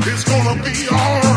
It's gonna be alright.